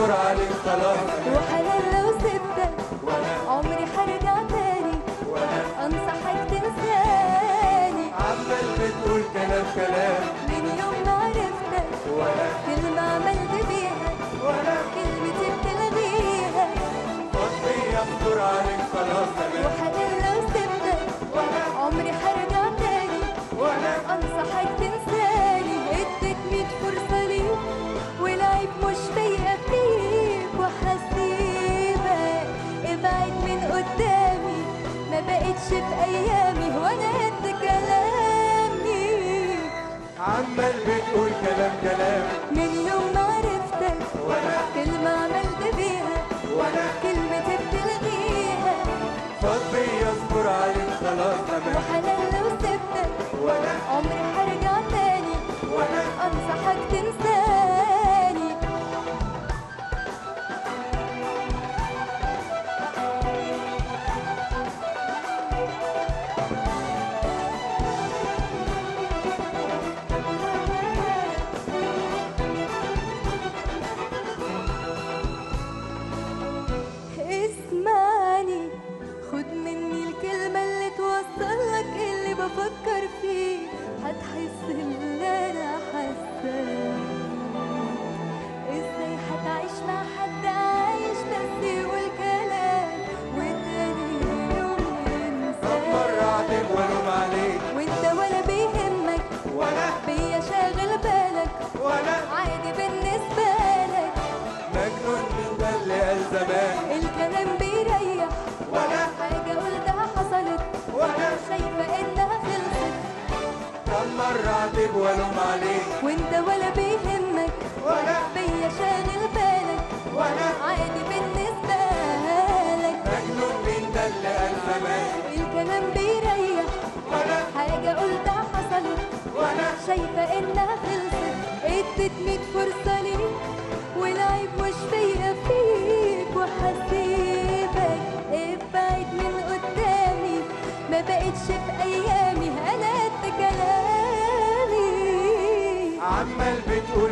يصبر عليك خلاص وحلال لو سبتك عمري هرجع تاني. أنصحك تنساني. عمال بتقول كلام كلام. من يوم ما عرفتك كلمة عملت بيها. كلمتي بتلغيها. ربي يصبر عليك خلاص قدامي ما بقتش في أيامي وأنا قد كلامي. عمال بتقول كلام كلام. من يوم ما عرفتك وأنا كلمة عملت بيها وأنا كلمتي بتلغيها مرة اعتب والوم عليك وانت ولا بيهمك وأنا بيا شاغل بالك وأنا عادي بالنسبة لك. مجنون ده اللي قال زمان الكلام بيريح. وأنا حاجة قلتها حصلت. وأنا شايفة إنها خلصت. اديت ميت فرصة ليك عمال بتقول